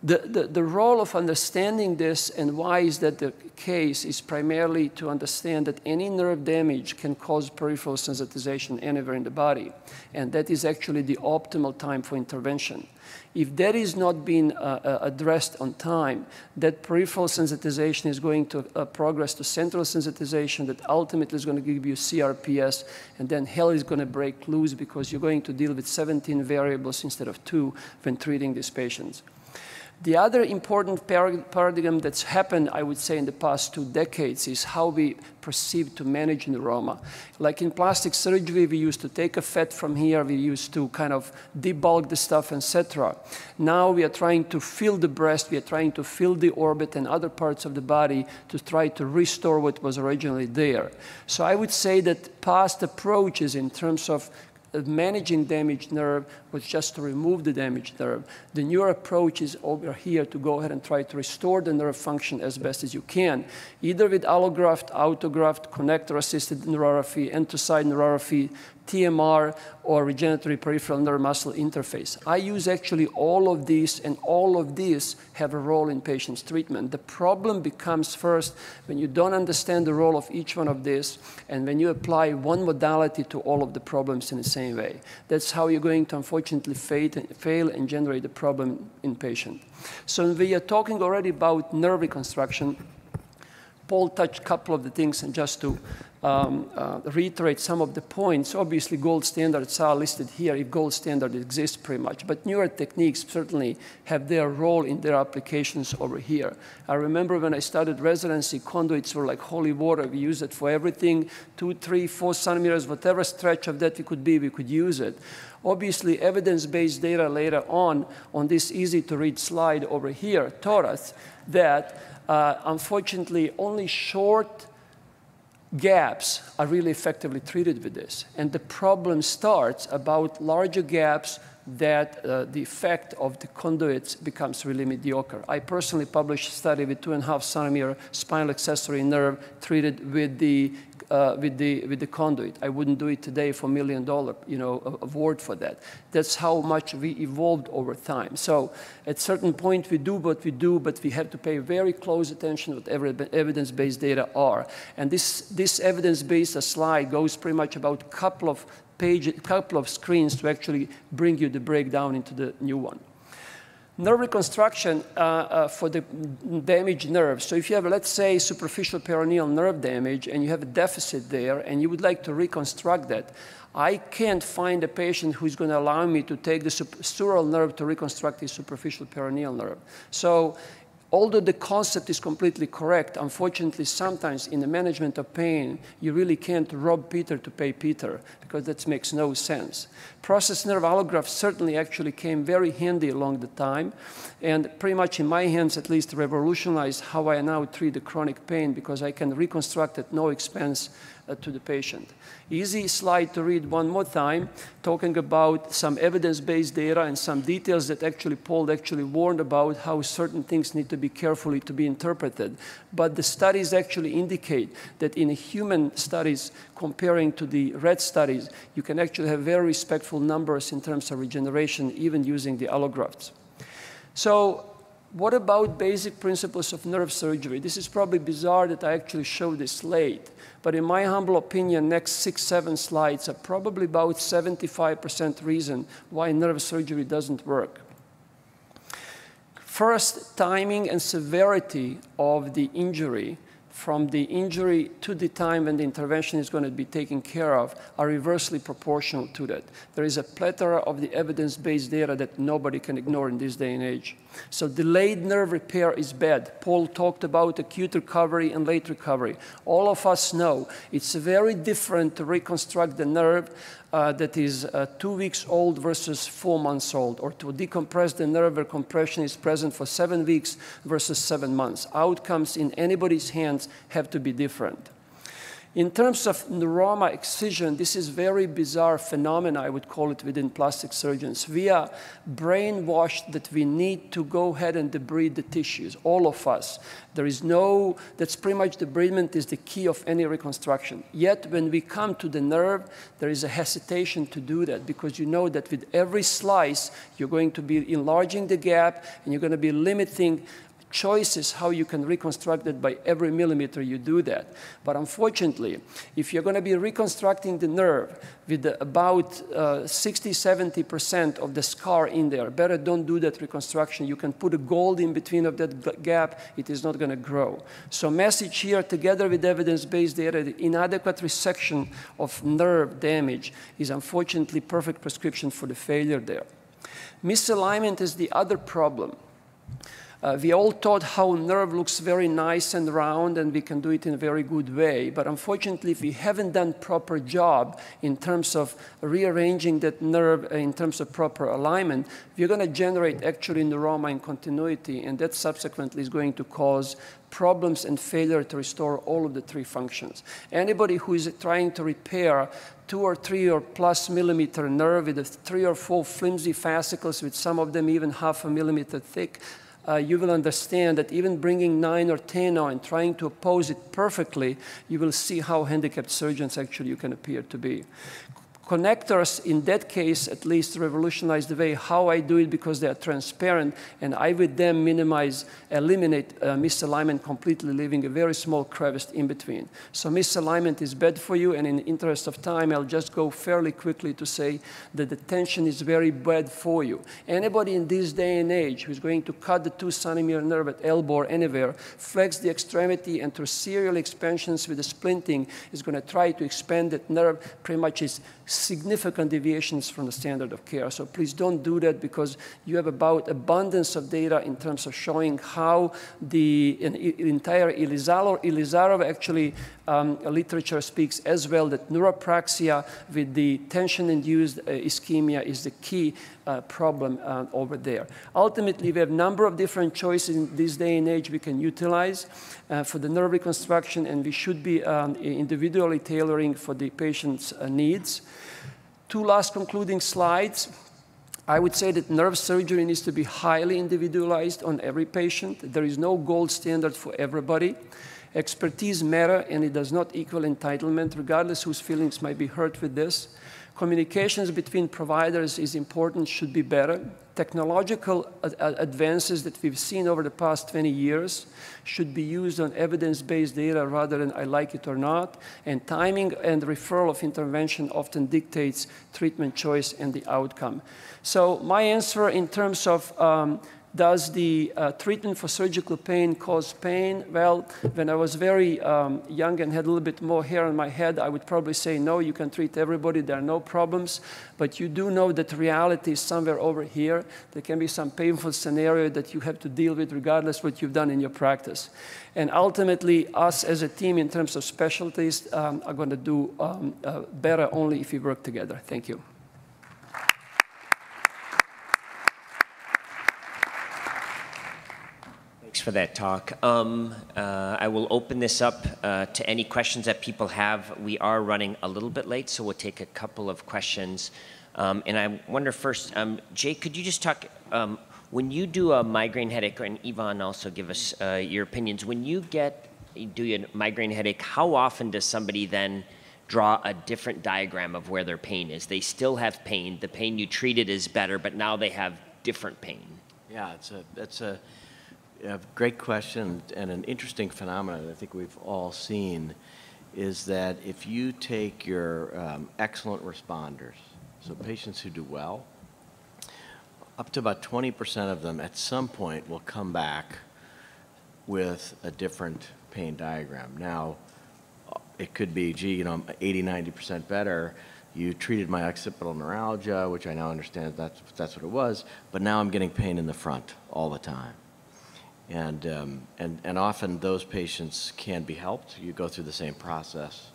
The, the, the, role of understanding this and why is that the case is primarily to understand that any nerve damage can cause peripheral sensitization anywhere in the body. And that is actually the optimal time for intervention. If that is not being uh, uh, addressed on time, that peripheral sensitization is going to uh, progress to central sensitization that ultimately is going to give you CRPS, and then hell is going to break loose because you're going to deal with 17 variables instead of two when treating these patients. The other important paradigm that's happened, I would say, in the past two decades is how we perceive to manage neuroma. Like in plastic surgery, we used to take a fat from here, we used to kind of debulk the stuff, etc. Now we are trying to fill the breast, we are trying to fill the orbit and other parts of the body to try to restore what was originally there. So I would say that past approaches in terms of managing damaged nerve was just to remove the damaged nerve. The newer approach is over here to go ahead and try to restore the nerve function as best as you can, either with allograft, autograft, connector-assisted neurorrhaphy, end-to-side neurorrhaphy, TMR, or regenerative peripheral nerve muscle interface. I use actually all of these, and all of these have a role in patient's treatment. The problem becomes first when you don't understand the role of each one of these, and when you apply one modality to all of the problems in the same way. That's how you're going to unfortunately fail and generate a problem in patient. So we are talking already about nerve reconstruction. Paul touched a couple of the things, and just to um, uh, reiterate some of the points. Obviously, gold standards are listed here if gold standard exists pretty much, but newer techniques certainly have their role in their applications over here. I remember when I started residency, conduits were like holy water. We used it for everything, two, three, four centimeters, whatever stretch of that we could be, we could use it. Obviously, evidence-based data later on, on this easy-to-read slide over here, taught us that, uh, unfortunately, only short gaps are really effectively treated with this. And the problem starts about larger gaps, that uh, the effect of the conduits becomes really mediocre. I personally published a study with two and a half centimeter spinal accessory nerve treated with the uh, with, the, with the conduit. I wouldn't do it today for a million dollar, you know, award for that. That's how much we evolved over time. So at certain point we do what we do, but we have to pay very close attention to what evidence-based data are. And this, this evidence-based slide goes pretty much about a couple of pages, couple of screens to actually bring you the breakdown into the new one nerve reconstruction uh, uh, for the damaged nerve. So if you have, let's say, superficial peroneal nerve damage and you have a deficit there and you would like to reconstruct that, I can't find a patient who's going to allow me to take the sural nerve to reconstruct his superficial peroneal nerve. So although the concept is completely correct, unfortunately, sometimes in the management of pain, you really can't rob Peter to pay Peter because that makes no sense. Process nerve allograft certainly actually came very handy along the time and pretty much in my hands at least revolutionized how I now treat the chronic pain because I can reconstruct at no expense Uh, to the patient. Easy slide to read one more time, talking about some evidence-based data and some details that actually Paul actually warned about how certain things need to be carefully to be interpreted. But the studies actually indicate that in human studies comparing to the rat studies, you can actually have very respectful numbers in terms of regeneration, even using the allografts. So what about basic principles of nerve surgery? This is probably bizarre that I actually show this late, but in my humble opinion, next six, seven slides are probably about 75% reason why nerve surgery doesn't work. First, timing and severity of the injury from the injury to the time when the intervention is going to be taken care of are reversely proportional to that. There is a plethora of the evidence-based data that nobody can ignore in this day and age. So delayed nerve repair is bad. Paul talked about acute recovery and late recovery. All of us know it's very different to reconstruct the nerve uh, that is uh, two weeks old versus four months old, or to decompress the nerve where compression is present for seven weeks versus seven months. Outcomes in anybody's hands have to be different. In terms of neuroma excision, this is very bizarre phenomena, I would call it, within plastic surgeons. We are brainwashed that we need to go ahead and debride the tissues, all of us. There is no, that's pretty much debridement is the key of any reconstruction. Yet when we come to the nerve, there is a hesitation to do that because you know that with every slice, you're going to be enlarging the gap and you're going to be limiting choices how you can reconstruct it by every millimeter you do that. But unfortunately, if you're going to be reconstructing the nerve with the about uh, 60, 70% of the scar in there, better don't do that reconstruction. You can put a gold in between of that gap, it is not going to grow. So message here, together with evidence-based data, the inadequate resection of nerve damage is unfortunately perfect prescription for the failure there. Misalignment is the other problem. Uh, we all thought how nerve looks very nice and round and we can do it in a very good way. But unfortunately, if we haven't done proper job in terms of rearranging that nerve uh, in terms of proper alignment, we're going to generate actually neuroma in continuity and that subsequently is going to cause problems and failure to restore all of the three functions. Anybody who is trying to repair two or three or plus millimeter nerve with three or four flimsy fascicles with some of them even half a millimeter thick, uh, you will understand that even bringing 9 or 10 on, trying to oppose it perfectly, you will see how handicapped surgeons actually you can appear to be connectors, in that case, at least revolutionize the way how I do it because they are transparent, and I with them minimize, eliminate uh, misalignment completely, leaving a very small crevice in between. So misalignment is bad for you, and in the interest of time, I'll just go fairly quickly to say that the tension is very bad for you. Anybody in this day and age who's going to cut the two centimeter nerve at elbow or anywhere, flex the extremity, and through serial expansions with the splinting is going to try to expand that nerve, pretty much is significant deviations from the standard of care. So please don't do that because you have about abundance of data in terms of showing how the entire Ilizarov, Ilizarov actually um, literature speaks as well that neuropraxia with the tension-induced uh, ischemia is the key uh, problem uh, over there. Ultimately, we have a number of different choices in this day and age we can utilize uh, for the nerve reconstruction, and we should be um, individually tailoring for the patient's uh, needs. Two last concluding slides. I would say that nerve surgery needs to be highly individualized on every patient. There is no gold standard for everybody. Expertise matter, and it does not equal entitlement, regardless whose feelings might be hurt with this. Communications between providers is important, should be better. Technological advances that we've seen over the past 20 years should be used on evidence-based data rather than I like it or not. And timing and referral of intervention often dictates treatment choice and the outcome. So my answer in terms of um, does the uh, treatment for surgical pain cause pain? Well, when I was very um, young and had a little bit more hair on my head, I would probably say, no, you can treat everybody, there are no problems. But you do know that reality is somewhere over here. There can be some painful scenario that you have to deal with regardless what you've done in your practice. And ultimately, us as a team in terms of specialties um, are going to do um, uh, better only if we work together. Thank you. Thanks for that talk. Um, uh, I will open this up uh, to any questions that people have. We are running a little bit late, so we'll take a couple of questions. Um, and I wonder first, um, Jay, could you just talk, um, when you do a migraine headache, and Ivan also give us uh, your opinions, when you get, do a migraine headache, how often does somebody then draw a different diagram of where their pain is? They still have pain, the pain you treated is better, but now they have different pain. Yeah, it's a, it's a, a great question and an interesting phenomenon I think we've all seen is that if you take your um, excellent responders, so patients who do well, up to about 20% of them at some point will come back with a different pain diagram. Now, it could be, gee, you know, I'm 80, 90% better. You treated my occipital neuralgia, which I now understand that's, that's what it was, but now I'm getting pain in the front all the time. And, um, and, and often those patients can be helped. You go through the same process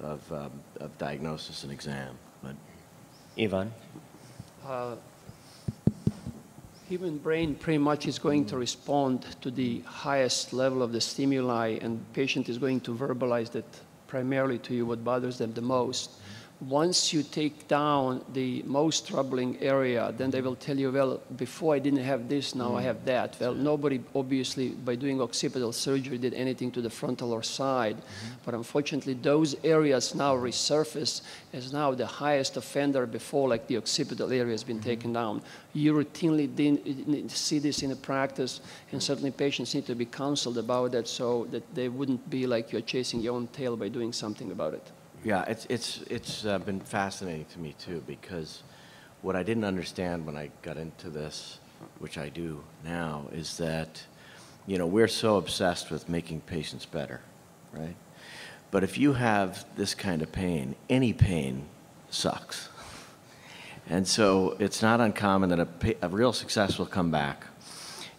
of, um, of diagnosis and exam. But Ivan? Uh, human brain pretty much is going to respond to the highest level of the stimuli and patient is going to verbalize that primarily to you what bothers them the most once you take down the most troubling area, then they will tell you, well, before I didn't have this, now mm. I have that. Well, nobody, obviously, by doing occipital surgery, did anything to the frontal or side. Mm-hmm. But unfortunately, those areas now resurface as now the highest offender before, like the occipital area has been mm-hmm. taken down. You routinely didn't see this in the practice, and certainly patients need to be counseled about that so that they wouldn't be like you're chasing your own tail by doing something about it. Yeah, it's, it's, it's uh, been fascinating to me too because what I didn't understand when I got into this, which I do now, is that, you know, we're so obsessed with making patients better, right? But if you have this kind of pain, any pain sucks. And so it's not uncommon that a, a real success will come back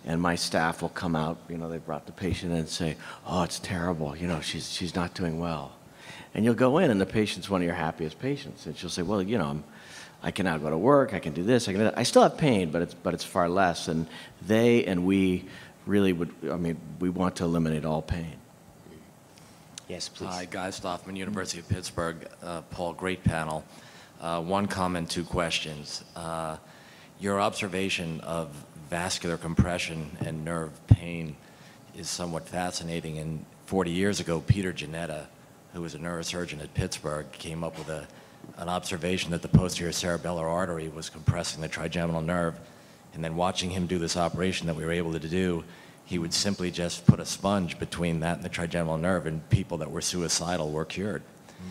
and my staff will come out, you know, they brought the patient in and say, oh, it's terrible, you know, she's, she's not doing well. And you'll go in, and the patient's one of your happiest patients. And she'll say, Well, you know, I'm, I can now go to work, I can do this, I can do that. I still have pain, but it's, but it's far less. And they and we really would, I mean, we want to eliminate all pain. Yes, please. Hi, Guy Stofman, University of Pittsburgh. Uh, Paul, great panel. Uh, one comment, two questions. Uh, your observation of vascular compression and nerve pain is somewhat fascinating. And 40 years ago, Peter Jannetta who was a neurosurgeon at Pittsburgh, came up with a, an observation that the posterior cerebellar artery was compressing the trigeminal nerve. And then watching him do this operation that we were able to do, he would simply just put a sponge between that and the trigeminal nerve, and people that were suicidal were cured. Mm.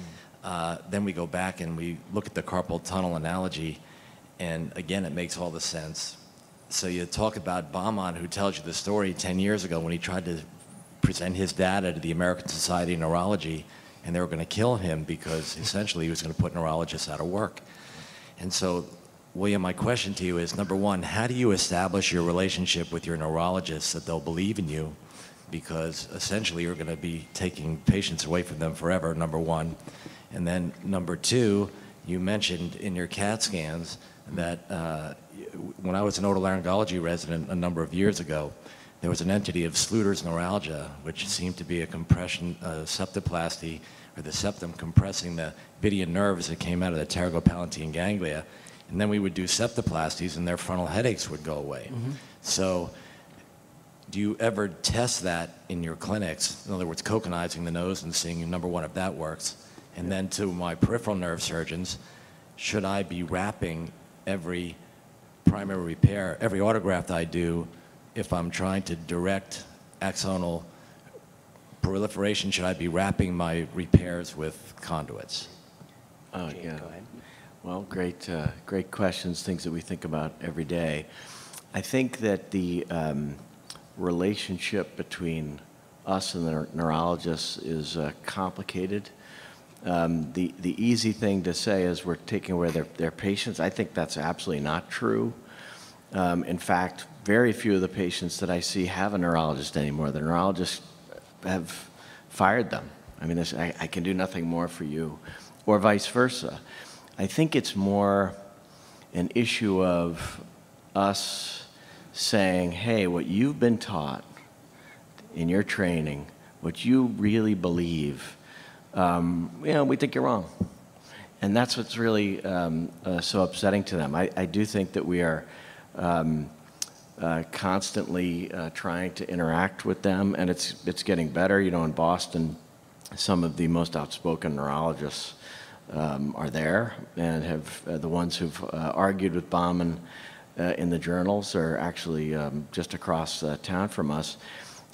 Uh, then we go back and we look at the carpal tunnel analogy, and again, it makes all the sense. So you talk about Bahman, who tells you the story 10 years ago when he tried to present his data to the American Society of Neurology and they were going to kill him because essentially he was going to put neurologists out of work. And so, William, my question to you is number one, how do you establish your relationship with your neurologists that they'll believe in you? Because essentially you're going to be taking patients away from them forever, number one. And then number two, you mentioned in your CAT scans that uh, when I was an otolaryngology resident a number of years ago, there was an entity of Sluder's neuralgia, which seemed to be a compression, uh, septoplasty, or the septum compressing the Vidian nerves that came out of the pterygopalatine ganglia. And then we would do septoplasties and their frontal headaches would go away. So do you ever test that in your clinics? In other words, cocainizing the nose and seeing, number one, if that works. And then to my peripheral nerve surgeons, should I be wrapping every primary repair, every autograft I do, if I'm trying to direct axonal proliferation, should I be wrapping my repairs with conduits? Oh, Jane, yeah. go ahead. Well, great, uh, great questions, things that we think about every day. I think that the um, relationship between us and the neurologists is uh, complicated. Um, the, the easy thing to say is we're taking away their, their patients. I think that's absolutely not true. Um, in fact, very few of the patients that I see have a neurologist anymore. The neurologists have fired them. I mean, I, I can do nothing more for you, or vice versa. I think it's more an issue of us saying, hey, what you've been taught in your training, what you really believe, um, you know, we think you're wrong. And that's what's really um, uh, so upsetting to them. I, I do think that we are um, uh, constantly uh, trying to interact with them, and it's, it's getting better. You know, in Boston, some of the most outspoken neurologists um, are there and have uh, the ones who've uh, argued with Bahman uh, in the journals are actually um, just across town from us.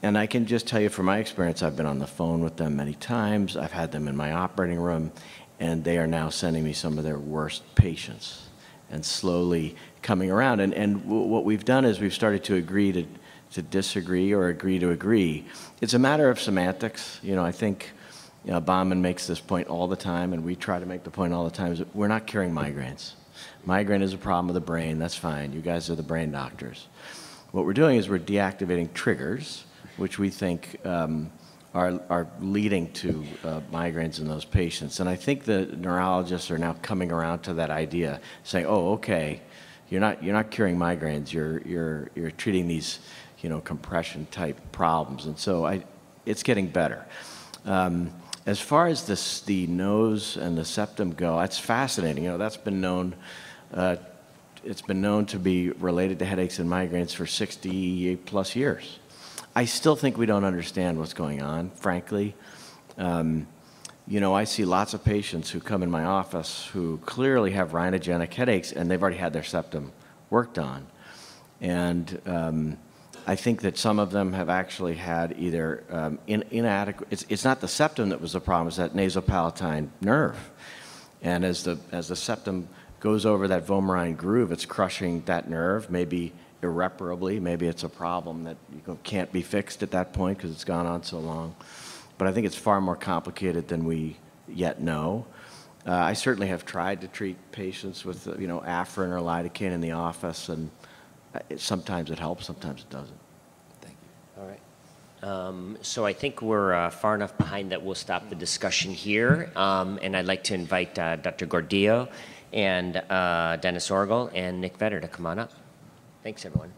And I can just tell you from my experience, I've been on the phone with them many times. I've had them in my operating room, and they are now sending me some of their worst patients and slowly coming around. And, and what we've done is we've started to agree to, to disagree or agree to agree. It's a matter of semantics. You know, I think you know, Bahman makes this point all the time, and we try to make the point all the time, is that we're not curing migraines. Migraine is a problem of the brain, that's fine. You guys are the brain doctors. What we're doing is we're deactivating triggers, which we think um, are, are leading to uh, migraines in those patients. And I think the neurologists are now coming around to that idea, saying, oh, okay, you're not, you're not curing migraines, you're, you're, you're treating these, you know, compression type problems. And so I, it's getting better. Um, as far as this, the nose and the septum go, that's fascinating. You know, that's been known, uh, it's been known to be related to headaches and migraines for 60 plus years. I still think we don't understand what's going on, frankly. Um, you know, I see lots of patients who come in my office who clearly have rhinogenic headaches and they've already had their septum worked on. And um, I think that some of them have actually had either um, in, inadequate, it's, it's not the septum that was the problem, it's that nasopalatine nerve. And as the, as the septum goes over that vomerine groove, it's crushing that nerve, maybe irreparably. Maybe it's a problem that you can't be fixed at that point because it's gone on so long. But I think it's far more complicated than we yet know. Uh, I certainly have tried to treat patients with, uh, you know, Afrin or lidocaine in the office, and uh, it, sometimes it helps, sometimes it doesn't. Thank you. All right. Um, So I think we're uh, far enough behind that we'll stop the discussion here. Um, And I'd like to invite uh, Dr. Gordillo and uh, Dennis Orgill and Nick Vedder to come on up. Thanks, everyone.